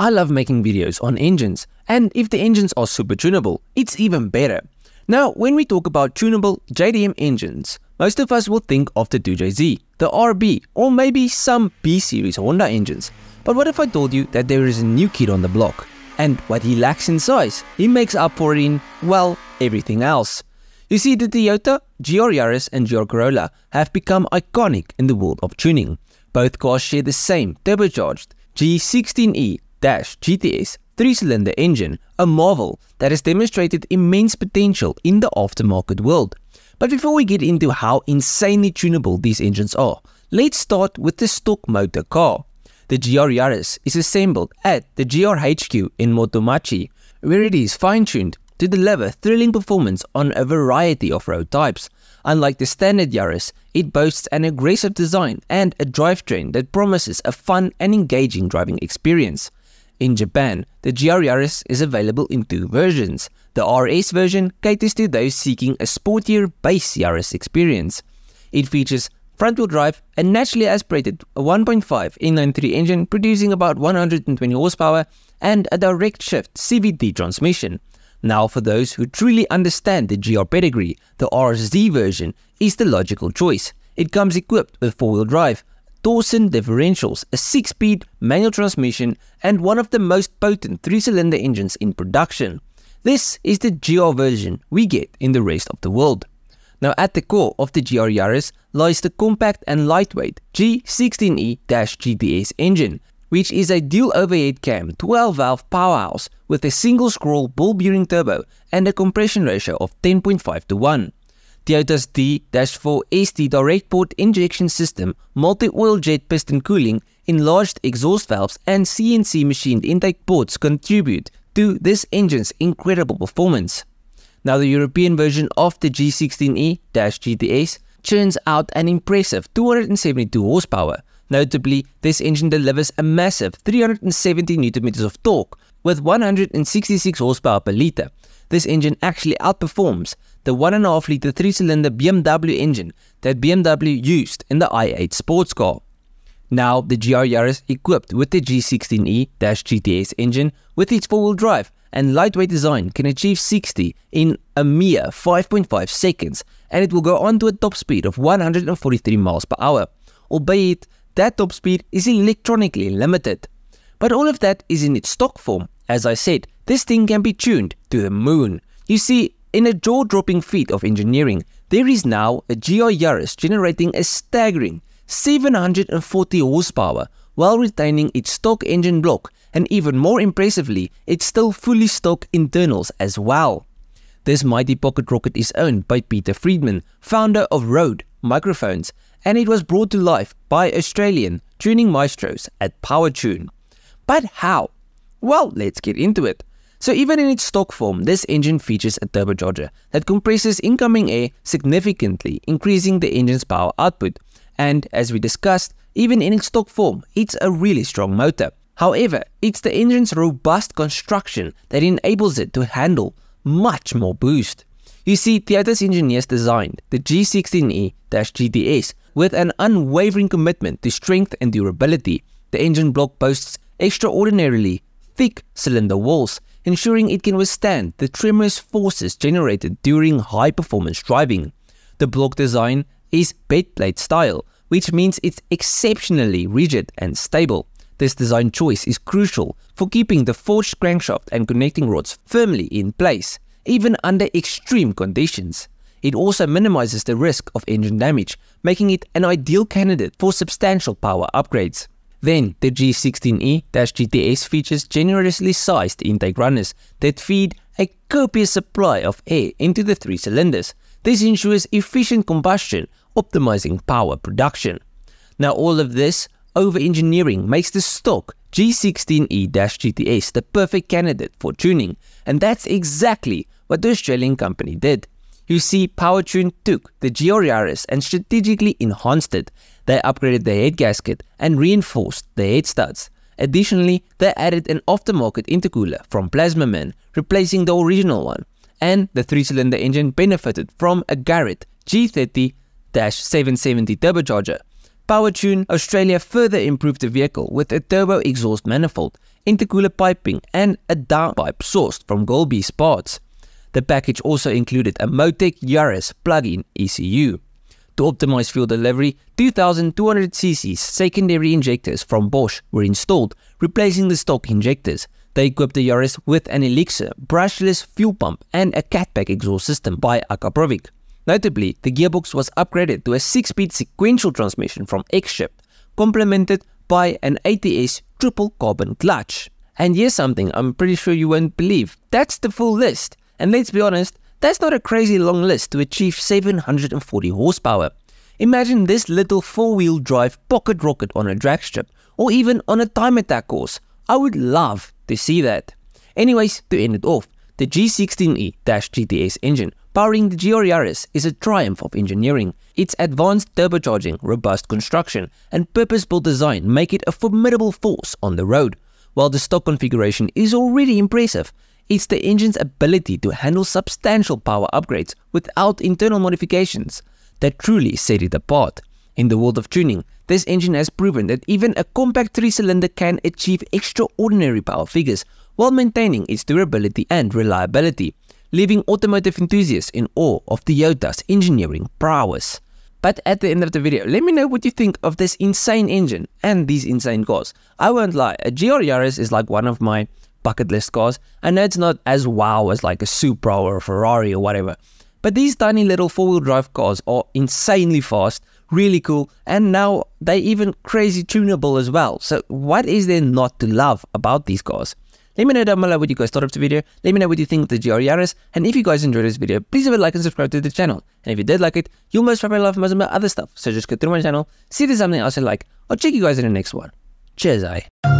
I love making videos on engines, and if the engines are super tunable, it's even better. Now, when we talk about tunable JDM engines, most of us will think of the 2JZ, the RB, or maybe some B series Honda engines. But what if I told you that there is a new kid on the block? And what he lacks in size, he makes up for it in, well, everything else. You see, the Toyota, GR Yaris and GR Corolla have become iconic in the world of tuning. Both cars share the same turbocharged G16E GTS 3-cylinder engine, a marvel that has demonstrated immense potential in the aftermarket world. But before we get into how insanely tunable these engines are, let's start with the stock motor car. The GR Yaris is assembled at the GR HQ in Motomachi, where it is fine-tuned to deliver thrilling performance on a variety of road types. Unlike the standard Yaris, it boasts an aggressive design and a drivetrain that promises a fun and engaging driving experience. In Japan, the GR is available in two versions. The RS version caters to those seeking a sportier base Yaris experience. It features front-wheel drive, and naturally aspirated 1.5 inline-3 engine producing about 120 horsepower, and a direct shift CVT transmission. Now for those who truly understand the GR pedigree, the RZ version is the logical choice. It comes equipped with four-wheel drive, Torsen differentials, a 6-speed manual transmission, and one of the most potent 3-cylinder engines in production. This is the GR version we get in the rest of the world. Now at the core of the GR Yaris lies the compact and lightweight G16E-GTS engine, which is a dual overhead cam 12-valve powerhouse with a single scroll ball bearing turbo and a compression ratio of 10.5 to 1. Toyota's D-4ST direct port injection system, multi-oil jet piston cooling, enlarged exhaust valves and CNC machined intake ports contribute to this engine's incredible performance. Now the European version of the G16E-GTS churns out an impressive 272 horsepower. Notably, this engine delivers a massive 370 Nm of torque with 166 horsepower per litre. This engine actually outperforms the 1.5 litre 3 cylinder BMW engine that BMW used in the i8 sports car. Now, the GR Yaris equipped with the G16E-GTS engine with its four-wheel drive and lightweight design can achieve 60 in a mere 5.5 seconds and it will go on to a top speed of 143 miles per hour, albeit that top speed is electronically limited. But all of that is in its stock form. As I said, this thing can be tuned to the moon. You see, in a jaw-dropping feat of engineering, there is now a GR Yaris generating a staggering 740 horsepower while retaining its stock engine block and even more impressively, its still fully stock internals as well. This mighty pocket rocket is owned by Peter Freedman, founder of Rode Microphones, and it was brought to life by Australian tuning maestros at PowerTune. But how? Well, let's get into it. So even in its stock form, this engine features a turbocharger that compresses incoming air significantly, increasing the engine's power output. And as we discussed, even in its stock form, it's a really strong motor. However, it's the engine's robust construction that enables it to handle much more boost. You see, Toyota's engineers designed the G16E-GTS with an unwavering commitment to strength and durability. The engine block boasts extraordinarily thick cylinder walls ensuring it can withstand the tremendous forces generated during high-performance driving. The block design is bedplate style, which means it's exceptionally rigid and stable. This design choice is crucial for keeping the forged crankshaft and connecting rods firmly in place, even under extreme conditions. It also minimizes the risk of engine damage, making it an ideal candidate for substantial power upgrades. Then, the G16E-GTS features generously sized intake runners that feed a copious supply of air into the three cylinders. This ensures efficient combustion, optimizing power production. Now all of this over-engineering makes the stock G16E-GTS the perfect candidate for tuning, and that's exactly what the Australian company did. You see, PowerTune took the GR Yaris and strategically enhanced it. They upgraded the head gasket and reinforced the head studs. Additionally, they added an aftermarket intercooler from Plasmaman, replacing the original one. And the 3-cylinder engine benefited from a Garrett G30-770 turbocharger. PowerTune Australia further improved the vehicle with a turbo exhaust manifold, intercooler piping, and a downpipe sourced from Goleby's parts. The package also included a Motec Yaris plug-in ECU. To optimize fuel delivery, 2200cc secondary injectors from Bosch were installed, replacing the stock injectors. They equipped the Yaris with an Elixir, brushless fuel pump and a catback exhaust system by Akrapovic. Notably, the gearbox was upgraded to a 6-speed sequential transmission from X-Shift, complemented by an ATS triple carbon clutch. And here's something I'm pretty sure you won't believe. That's the full list. And let's be honest, that's not a crazy long list to achieve 740 horsepower. Imagine this little four-wheel drive pocket rocket on a drag strip or even on a time attack course. I would love to see that. Anyways, to end it off, the G16E-GTS engine powering the GR Yaris is a triumph of engineering. Its advanced turbocharging, robust construction, and purpose-built design make it a formidable force on the road. While the stock configuration is already impressive, it's the engine's ability to handle substantial power upgrades without internal modifications that truly set it apart. In the world of tuning, this engine has proven that even a compact 3-cylinder can achieve extraordinary power figures while maintaining its durability and reliability, leaving automotive enthusiasts in awe of Toyota's engineering prowess. But at the end of the video, let me know what you think of this insane engine and these insane cars. I won't lie, a GR Yaris is like one of my bucket list cars. Know it's not as wow as like a Supra or a Ferrari or whatever, but these tiny little four-wheel drive cars are insanely fast, really cool, and now they're even crazy tunable as well. So what is there not to love about these cars? Let me know down below what you guys thought of the video. Let me know what you think of the GR Yaris. And if you guys enjoyed this video, please leave a like and subscribe to the channel. And if you did like it, you'll most probably love most of my other stuff. So just go through my channel, see if there's something else you like. I'll check you guys in the next one. Cheers, I.